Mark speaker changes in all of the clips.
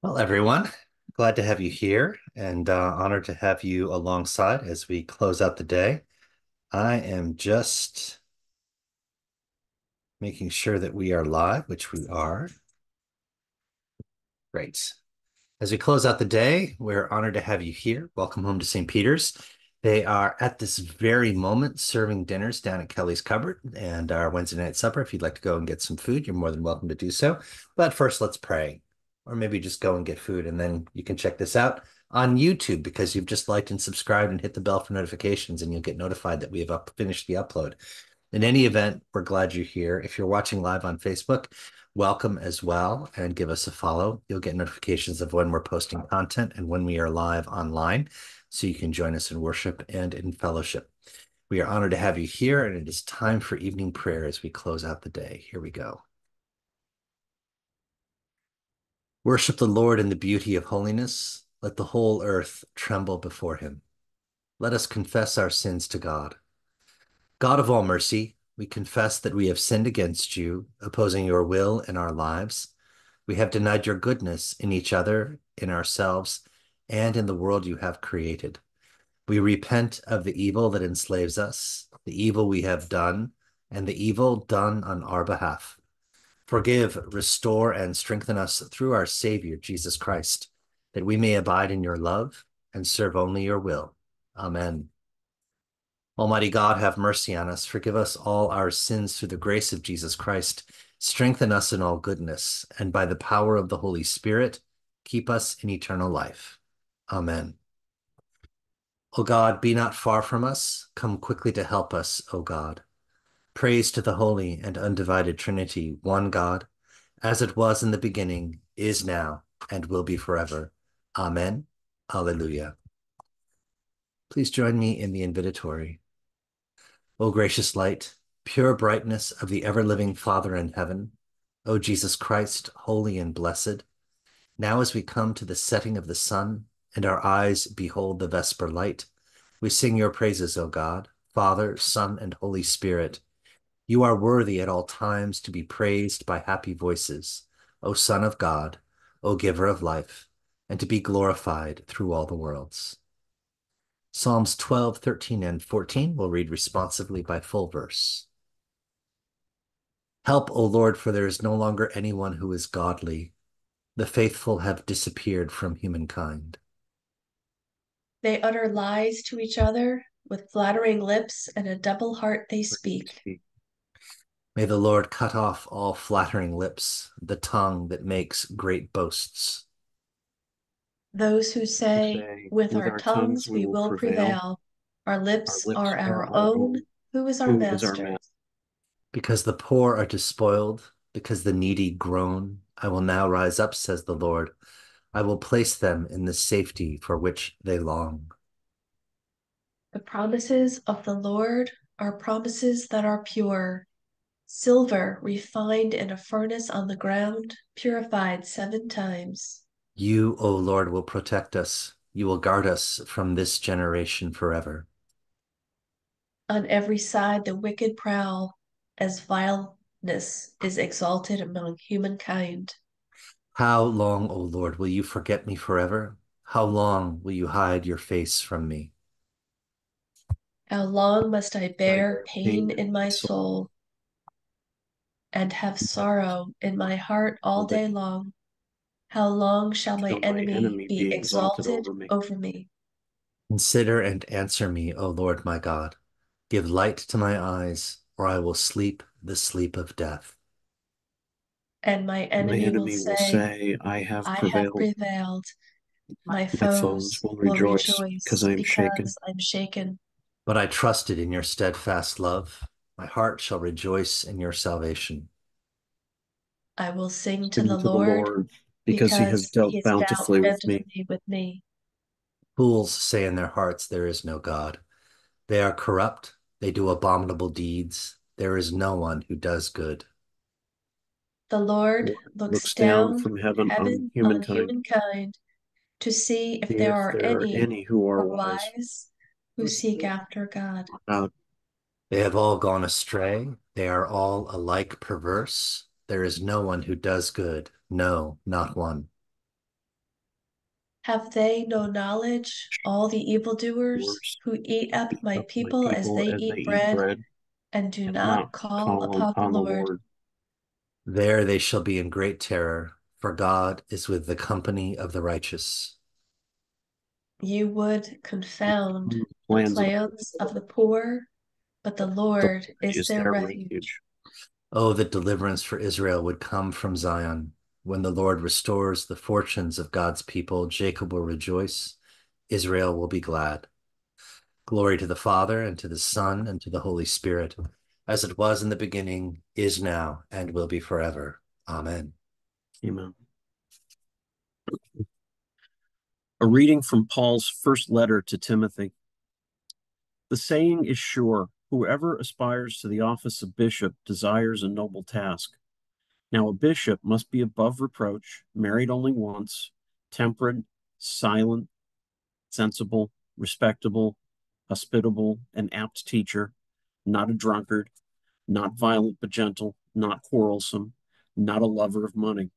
Speaker 1: Well, everyone, glad to have you here and uh, honored to have you alongside as we close out the day. I am just making sure that we are live, which we are. Great. As we close out the day, we're honored to have you here. Welcome home to St. Peter's. They are at this very moment serving dinners down at Kelly's Cupboard and our Wednesday night supper. If you'd like to go and get some food, you're more than welcome to do so. But first, let's pray or maybe just go and get food and then you can check this out on YouTube because you've just liked and subscribed and hit the bell for notifications and you'll get notified that we have up, finished the upload. In any event, we're glad you're here. If you're watching live on Facebook, welcome as well and give us a follow. You'll get notifications of when we're posting content and when we are live online so you can join us in worship and in fellowship. We are honored to have you here, and it is time for evening prayer as we close out the day. Here we go. Worship the Lord in the beauty of holiness. Let the whole earth tremble before him. Let us confess our sins to God. God of all mercy, we confess that we have sinned against you, opposing your will in our lives. We have denied your goodness in each other, in ourselves, and in the world you have created. We repent of the evil that enslaves us, the evil we have done, and the evil done on our behalf. Forgive, restore, and strengthen us through our Savior, Jesus Christ, that we may abide in your love and serve only your will. Amen. Almighty God, have mercy on us. Forgive us all our sins through the grace of Jesus Christ. Strengthen us in all goodness, and by the power of the Holy Spirit, keep us in eternal life. Amen. O God, be not far from us. Come quickly to help us, O God. Praise to the holy and undivided Trinity, one God, as it was in the beginning, is now, and will be forever. Amen. Alleluia. Please join me in the invitatory. O gracious light, pure brightness of the ever-living Father in heaven, O Jesus Christ, holy and blessed, now as we come to the setting of the sun and our eyes behold the vesper light, we sing your praises, O God, Father, Son, and Holy Spirit, you are worthy at all times to be praised by happy voices, O Son of God, O Giver of life, and to be glorified through all the worlds. Psalms 12, 13, and 14 will read responsively by full verse. Help, O Lord, for there is no longer anyone who is godly. The faithful have disappeared from humankind.
Speaker 2: They utter lies to each other with flattering lips and a double heart they speak.
Speaker 1: May the Lord cut off all flattering lips, the tongue that makes great boasts.
Speaker 2: Those who say, say with, with, our, our tongues, tongues we will prevail. prevail. Our, lips our lips, are our, our own. own. Who is our Who master? Is our master?
Speaker 1: Because the poor are despoiled, because the needy groan, I will now rise up, says the Lord. I will place them in the safety for which they long.
Speaker 2: The promises of the Lord are promises that are pure Silver refined in a furnace on the ground, purified seven times.
Speaker 1: You, O Lord, will protect us. You will guard us from this generation forever.
Speaker 2: On every side the wicked prowl, as vileness is exalted among humankind.
Speaker 1: How long, O Lord, will you forget me forever? How long will you hide your face from me?
Speaker 2: How long must I bear pain in my soul and have sorrow in my heart all day long. How long shall my, enemy, enemy, be exalted, exalted over, me? over me?
Speaker 1: Consider and answer me, O Lord my God. Give light to my eyes, or I will sleep the sleep of death.
Speaker 2: And my enemy, my enemy will, say, will, say, I have I prevailed. Have prevailed. My, foes, my foes will rejoice because I am shaken. I'm shaken.
Speaker 1: But I trusted in your steadfast love. My heart shall rejoice in your salvation.
Speaker 2: I will sing to, the, to Lord the, Lord,
Speaker 3: because, because he has dealt he has bountifully, dealt with, me.
Speaker 2: with me.
Speaker 1: Fools say in their hearts, There is no God. They are corrupt, they do abominable deeds. There is no one who does good.
Speaker 2: The Lord looks, looks down, down, from heaven, heaven on, humankind, on humankind to see if, see there, are, there any are any who are wise, wise who seek after God. God.
Speaker 1: They have all gone astray. They are all alike perverse. There is no one who does good. No, not one.
Speaker 2: Have they no knowledge, all the evildoers who eat up my people as they eat bread and do not call upon the Lord?
Speaker 1: There they shall be in great terror, for God is with the company of the righteous.
Speaker 2: You would confound the plans of the poor, but the Lord is their refuge.
Speaker 1: Oh, that deliverance for Israel would come from Zion. When the Lord restores the fortunes of God's people, Jacob will rejoice, Israel will be glad. Glory to the Father, and to the Son, and to the Holy Spirit, as it was in the beginning, is now, and will be forever. Amen.
Speaker 3: Amen. A reading from Paul's first letter to Timothy. The saying is sure whoever aspires to the office of bishop desires a noble task. Now, a bishop must be above reproach, married only once, temperate, silent, sensible, respectable, hospitable, an apt teacher, not a drunkard, not violent but gentle, not quarrelsome, not a lover of money.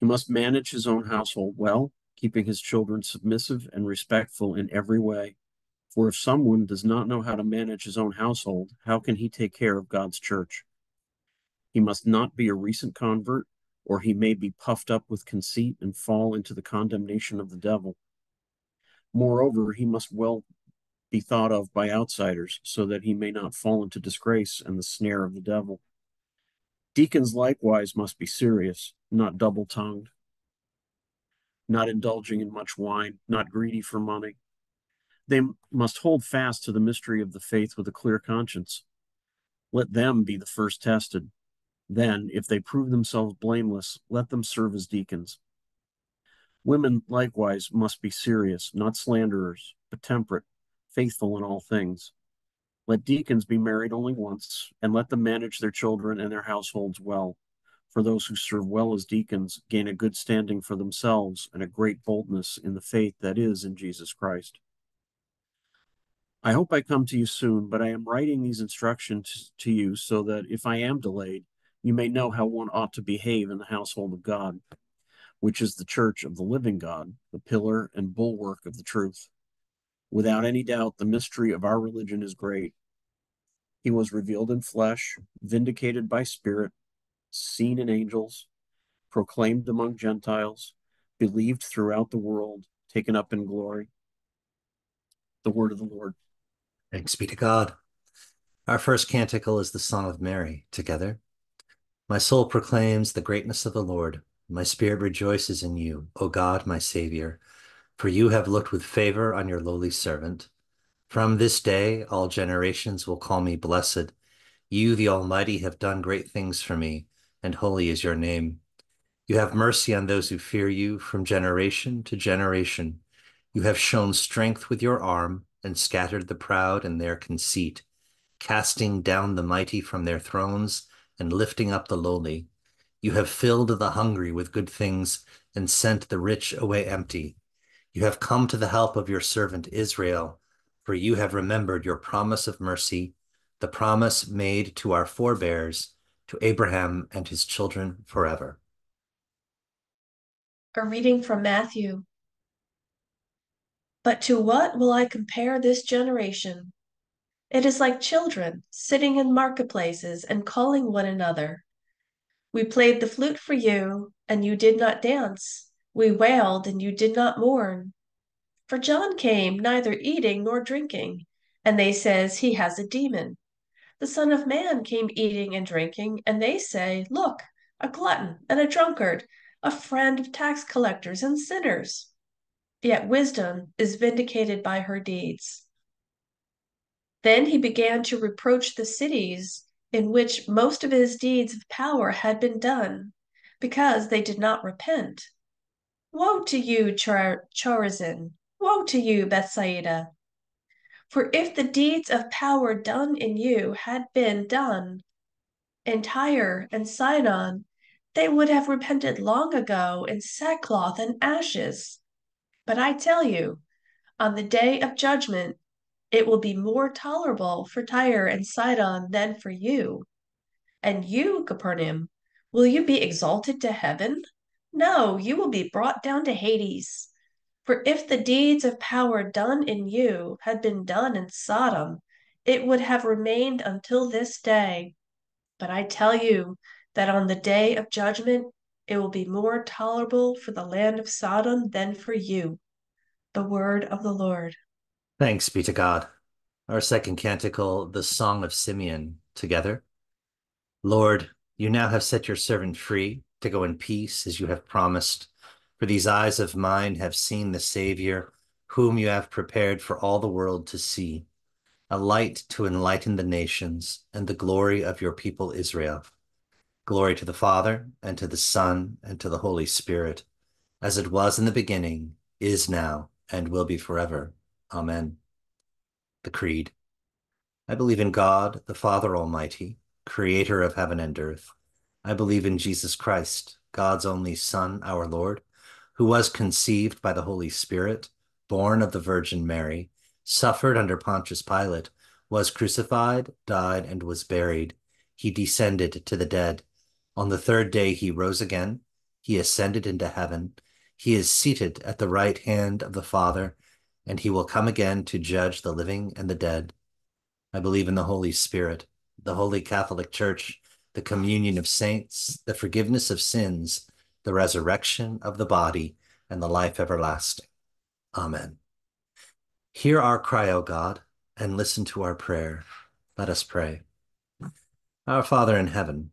Speaker 3: He must manage his own household well, keeping his children submissive and respectful in every way. For if someone does not know how to manage his own household, how can he take care of God's church? He must not be a recent convert, or he may be puffed up with conceit and fall into the condemnation of the devil. Moreover, he must well be thought of by outsiders, so that he may not fall into disgrace and the snare of the devil. Deacons likewise must be serious, not double tongued, not indulging in much wine, not greedy for money. They must hold fast to the mystery of the faith with a clear conscience. Let them be the first tested, then, if they prove themselves blameless, let them serve as deacons. Women likewise must be serious, not slanderers, but temperate, faithful in all things. Let deacons be married only once, and let them manage their children and their households well. For those who serve well as deacons gain a good standing for themselves and a great boldness in the faith that is in Jesus Christ. I hope I come to you soon, but I am writing these instructions to you so that if I am delayed, you may know how one ought to behave in the household of God, which is the church of the living God, the pillar and bulwark of the truth. Without any doubt, the mystery of our religion is great. He was revealed in flesh, vindicated by spirit, seen in angels, proclaimed among Gentiles, believed throughout the world, taken up in glory. The word of the Lord.
Speaker 1: Thanks be to God. Our first canticle is the Song of Mary. Together. My soul proclaims the greatness of the Lord. My spirit rejoices in you, O God, my Savior, for you have looked with favor on your lowly servant. From this day, all generations will call me blessed. You, the Almighty, have done great things for me, and holy is your name. You have mercy on those who fear you from generation to generation. You have shown strength with your arm and scattered the proud in their conceit, casting down the mighty from their thrones and lifting up the lowly. You have filled the hungry with good things and sent the rich away empty. You have come to the help of your servant Israel, for you have remembered your promise of mercy, the promise made to our forebears, to Abraham and his children forever.
Speaker 2: A reading from Matthew. But to what will I compare this generation? It is like children sitting in marketplaces and calling one another. We played the flute for you, and you did not dance. We wailed, and you did not mourn. For John came neither eating nor drinking, and they says he has a demon. The Son of Man came eating and drinking, and they say, Look, a glutton and a drunkard, a friend of tax collectors and sinners. Yet wisdom is vindicated by her deeds. Then he began to reproach the cities in which most of his deeds of power had been done, because they did not repent. Woe to you, Chorazin! Woe to you, Bethsaida! For if the deeds of power done in you had been done in Tyre and Sidon, they would have repented long ago in sackcloth and ashes. But I tell you, on the day of judgment, it will be more tolerable for Tyre and Sidon than for you. And you, Capernaum, will you be exalted to heaven? No, you will be brought down to Hades. For if the deeds of power done in you had been done in Sodom, it would have remained until this day. But I tell you that on the day of judgment it will be more tolerable for the land of Sodom than for you. The word of the Lord.
Speaker 1: Thanks be to God. Our second canticle, the Song of Simeon, together. Lord, you now have set your servant free to go in peace as you have promised. For these eyes of mine have seen the Savior, whom you have prepared for all the world to see, a light to enlighten the nations and the glory of your people Israel. Glory to the Father, and to the Son, and to the Holy Spirit, as it was in the beginning, is now, and will be forever. Amen. The Creed. I believe in God, the Father Almighty, creator of heaven and earth. I believe in Jesus Christ, God's only Son, our Lord, who was conceived by the Holy Spirit, born of the Virgin Mary, suffered under Pontius Pilate, was crucified, died, and was buried. He descended to the dead. On the third day he rose again. He ascended into heaven. He is seated at the right hand of the Father, and he will come again to judge the living and the dead. I believe in the Holy Spirit the Holy Catholic Church, the communion of saints, the forgiveness of sins, the resurrection of the body, and the life everlasting. Amen. Hear our cry, O God, and listen to our prayer. Let us pray. Our Father in heaven,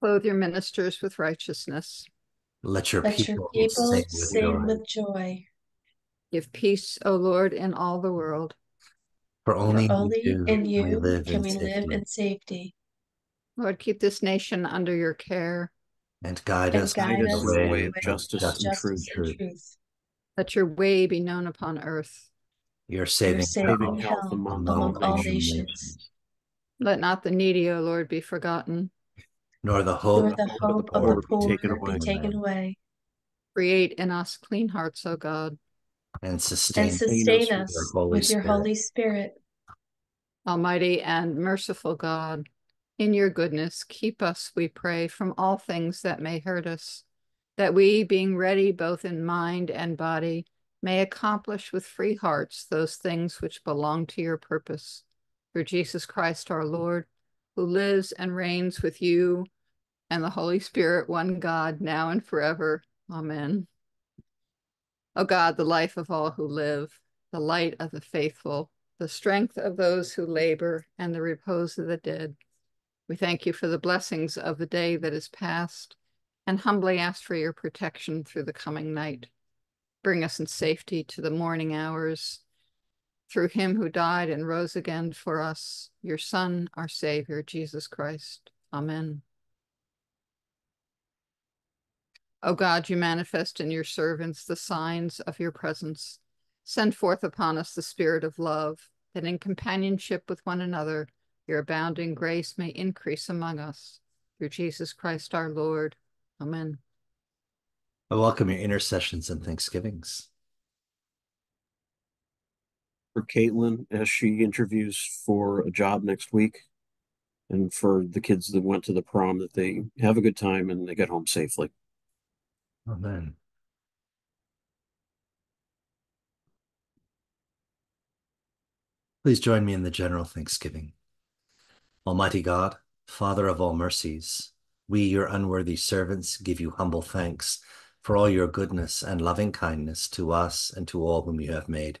Speaker 4: Clothe your ministers with righteousness.
Speaker 1: Let your
Speaker 2: Let
Speaker 1: people,
Speaker 2: your people
Speaker 1: sing,
Speaker 2: sing
Speaker 1: with,
Speaker 2: with joy.
Speaker 4: Give peace, O Lord, in all the world.
Speaker 1: For only,
Speaker 2: For only
Speaker 1: you
Speaker 2: in you
Speaker 1: we live
Speaker 2: can
Speaker 1: in
Speaker 2: we live
Speaker 1: safety.
Speaker 2: in safety.
Speaker 4: Lord, keep this nation under your care.
Speaker 1: and guide
Speaker 2: And
Speaker 1: us
Speaker 2: guide
Speaker 1: in the
Speaker 2: us
Speaker 3: the
Speaker 1: way
Speaker 3: way
Speaker 1: of
Speaker 3: of justice
Speaker 1: justice
Speaker 3: and
Speaker 2: Justice
Speaker 3: truth.
Speaker 2: and truth.
Speaker 4: Let your way be known upon earth.
Speaker 1: Your
Speaker 2: Your
Speaker 1: saving,
Speaker 2: saving
Speaker 1: power
Speaker 3: health
Speaker 2: health
Speaker 3: among
Speaker 2: among
Speaker 3: all
Speaker 2: all
Speaker 3: nations.
Speaker 2: nations.
Speaker 4: Let not the needy, O Lord, be forgotten.
Speaker 1: Nor the
Speaker 2: Nor
Speaker 1: hope
Speaker 2: the
Speaker 3: hope of
Speaker 2: hope
Speaker 3: the
Speaker 2: of the
Speaker 3: poor be
Speaker 2: poor
Speaker 3: taken
Speaker 2: be
Speaker 3: away.
Speaker 2: taken away.
Speaker 4: Create in us clean hearts, O God.
Speaker 1: and sustain
Speaker 2: And sustain
Speaker 3: us with
Speaker 1: your Holy
Speaker 2: with your Holy Spirit.
Speaker 4: Almighty and merciful God, in your goodness, keep us, we pray, from all things that may hurt us, that we, being ready both in mind and body, may accomplish with free hearts those things which belong to your purpose. Through Jesus Christ our Lord, who lives and reigns with you and the Holy Spirit, one God, now and forever. Amen. O God, the life of all who live, the light of the faithful, the strength of those who labor, and the repose of the dead. We thank you for the blessings of the day that is past and humbly ask for your protection through the coming night. Bring us in safety to the morning hours through him who died and rose again for us, your Son, our Savior, Jesus Christ. Amen. O God, you manifest in your servants the signs of your presence. Send forth upon us the spirit of love, that in companionship with one another, your abounding grace may increase among us. Through Jesus Christ our Lord. Amen.
Speaker 1: I welcome your intercessions and thanksgivings.
Speaker 3: For Caitlin, as she interviews for a job next week, and for the kids that went to the prom, that they have a good time and they get home safely.
Speaker 1: Oh, Amen. Please join me in the general thanksgiving. Almighty God, Father of all mercies, we, your unworthy servants, give you humble thanks for all your goodness and loving kindness to us and to all whom you have made.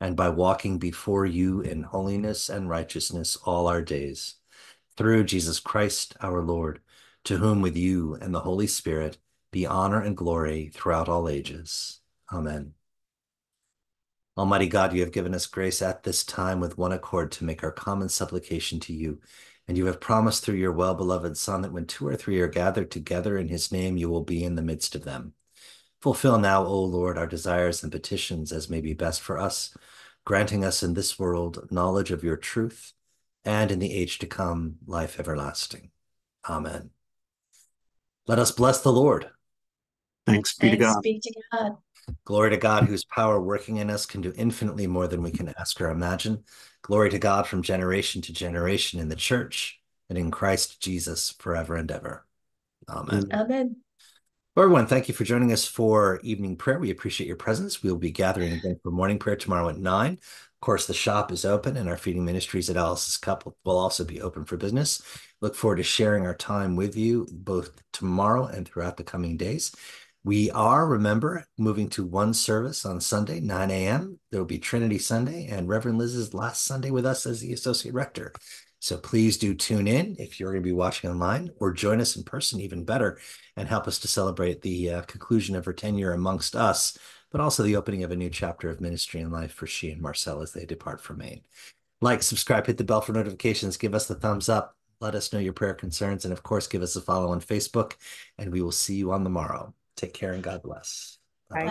Speaker 1: and by walking before you in holiness and righteousness all our days. Through Jesus Christ our Lord, to whom with you and the Holy Spirit be honor and glory throughout all ages. Amen. Almighty God, you have given us grace at this time with one accord to make our common supplication to you. And you have promised through your well beloved Son that when two or three are gathered together in his name, you will be in the midst of them. Fulfill now, O Lord, our desires and petitions as may be best for us, granting us in this world knowledge of your truth and in the age to come life everlasting. Amen. Let us bless the Lord.
Speaker 3: Thanks be
Speaker 2: Thanks
Speaker 3: to God.
Speaker 2: be to God.
Speaker 1: Glory to God, whose power working in us can do infinitely more than we can ask or imagine. Glory to God from generation to generation in the church and in Christ Jesus forever and ever. Amen.
Speaker 2: Amen.
Speaker 1: Well, everyone, thank you for joining us for evening prayer. We appreciate your presence. We'll be gathering again for morning prayer tomorrow at nine. Of course, the shop is open and our feeding ministries at Alice's Cup will also be open for business. Look forward to sharing our time with you both tomorrow and throughout the coming days. We are, remember, moving to one service on Sunday, 9 a.m. There will be Trinity Sunday and Reverend Liz's last Sunday with us as the Associate Rector. So please do tune in if you're going to be watching online or join us in person, even better, and help us to celebrate the uh, conclusion of her tenure amongst us, but also the opening of a new chapter of ministry and life for she and Marcel as they depart for Maine. Like, subscribe, hit the bell for notifications, give us the thumbs up, let us know your prayer concerns, and of course, give us a follow on Facebook, and we will see you on the morrow. Take care and God bless.
Speaker 2: Bye.